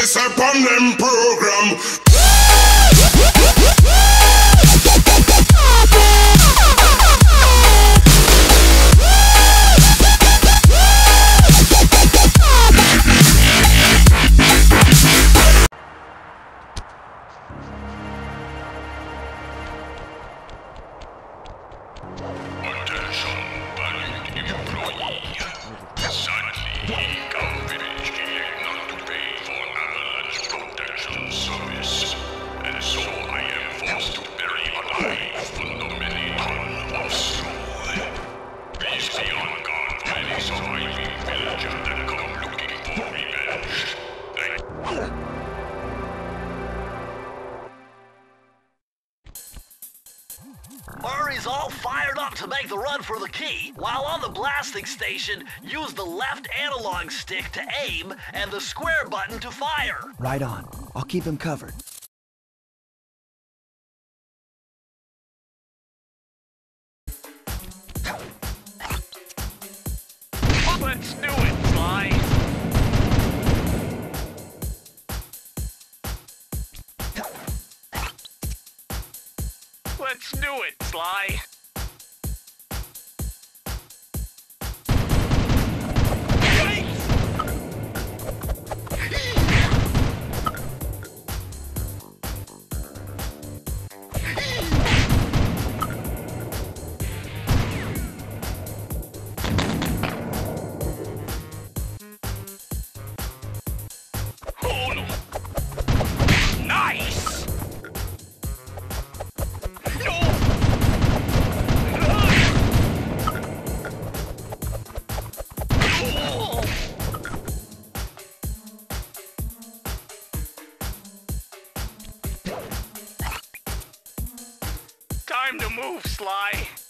this upon them program. Surviving villager come looking for revenge. Murray's all fired up to make the run for the key. While on the blasting station, use the left analog stick to aim and the square button to fire. Right on. I'll keep him covered. Let's do it, Sly. Time to move, Sly.